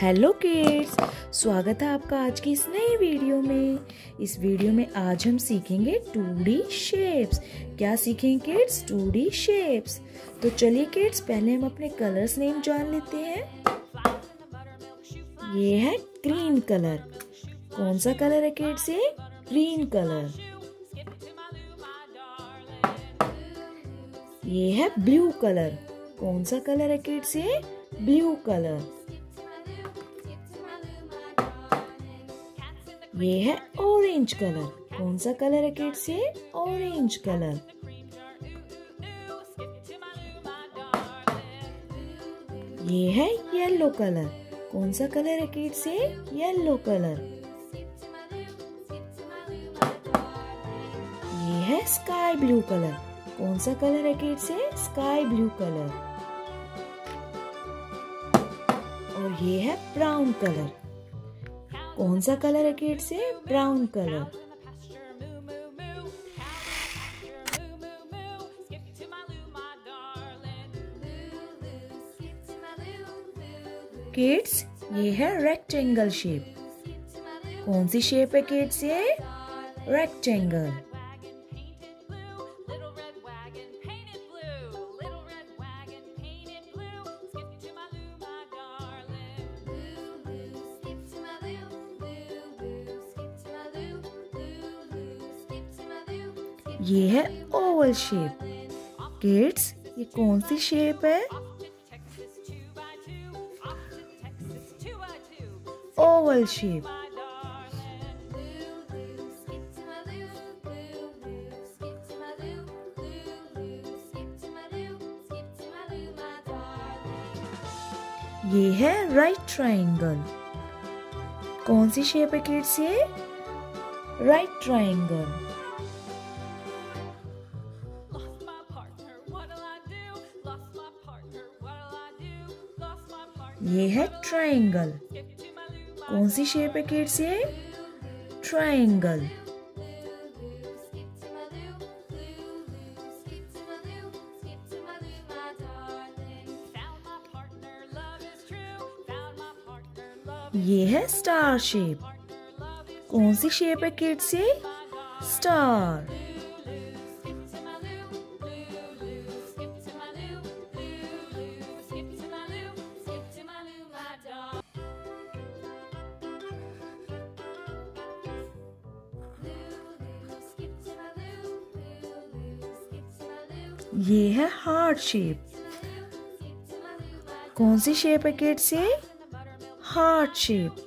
Hello kids, स्वागत है आपका आज की इस नई वीडियो में। इस वीडियो में आज हम सीखेंगे टू डी शेप्स क्या सीखेंगे किड्स, टू डी शेप्स तो चलिए किड्स, पहले हम अपने कलर्स नेम जान लेते हैं। ये है ग्रीन कलर कौन सा कलर है किड्स ये? ग्रीन कलर ये है ब्लू कलर कौन सा कलर है किड्स ये? ब्लू कलर ये है ऑरेंज कलर कौन सा कलर है किड्स ये? ऑरेंज कलर ये है येलो कलर कौन सा कलर है किड्स ये? येलो कलर ये है स्काई ब्लू कलर कौन सा कलर है किड्स ये? स्काई ब्लू कलर और ये है ब्राउन कलर कौन सा कलर है किड से? ब्राउन कलर किड्स ये है रेक्टेंगल शेप कौन सी शेप है किड्स ये रेक्टेंगल ये है ओवल शेप किड्स ये कौन सी शेप है? ओवल शेप ये है राइट ट्राइंगल कौन सी शेप है किड्स ये? राइट ट्रायंगल ये है ट्राइंगल कौन सी शेप है किड्स ये? ट्रायंगल ये है स्टार शेप कौन सी शेप है किड्स ये? स्टार ये है हार्ट शेप। कौन सी शेप है किड्स ये? Heart shape.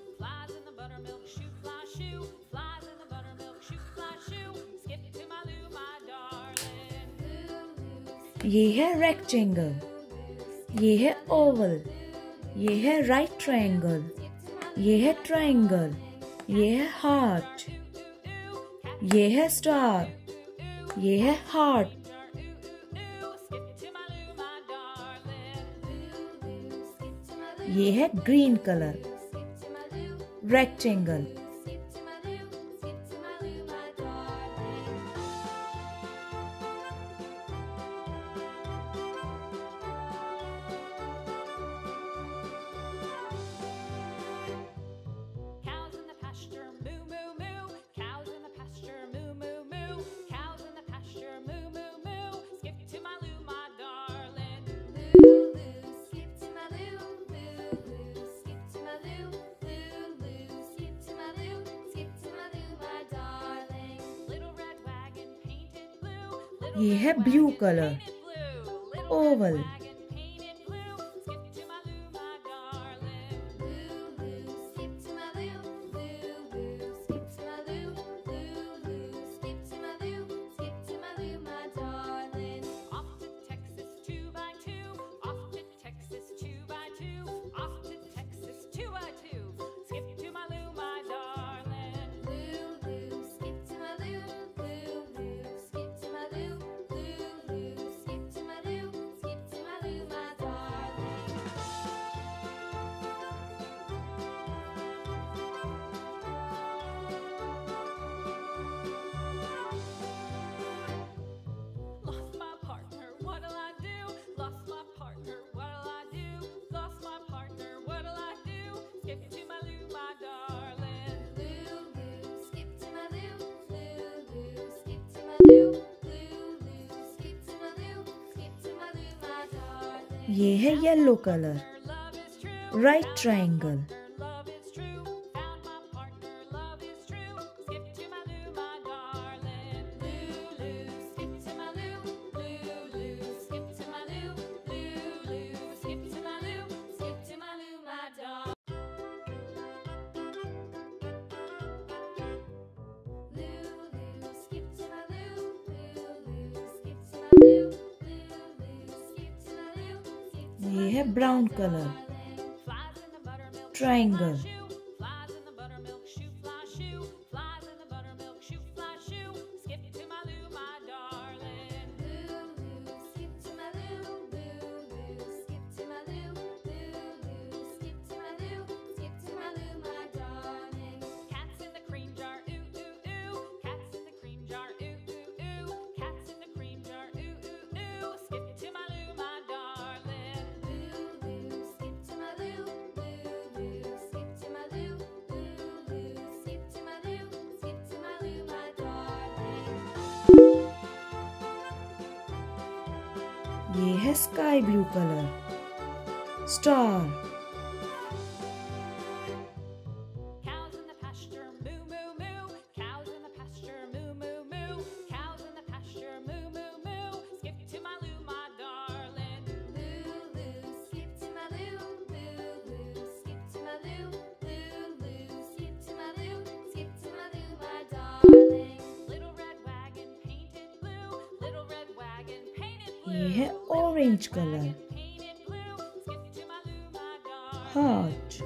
ये है रेक्टेंगल ये है ओवल ये है राइट ट्रायंगल ये है ट्रायंगल ये है हार्ट ये है स्टार ये है हार्ट ये है ग्रीन कलर रेक्टेंगल ये है ब्लू कलर ओवल। ये है येलो कलर राइट ट्रायंगल ये है ब्राउन कलर ट्रायंगल। ये है स्काई ब्लू कलर। स्टार। ये है orange colour heart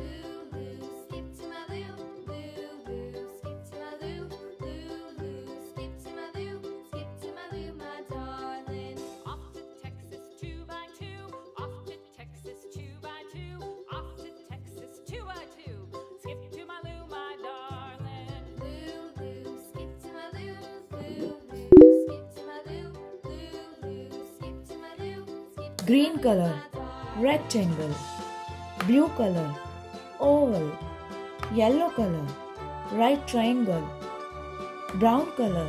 green color rectangle blue color oval yellow color right triangle brown color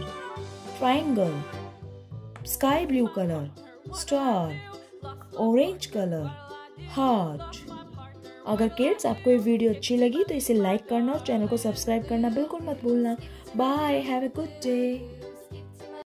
triangle sky blue color star orange color heart अगर kids आपको ये video अच्छी लगी तो इसे लाइक करना और चैनल को सब्सक्राइब करना बिल्कुल मत भूलना bye have a good day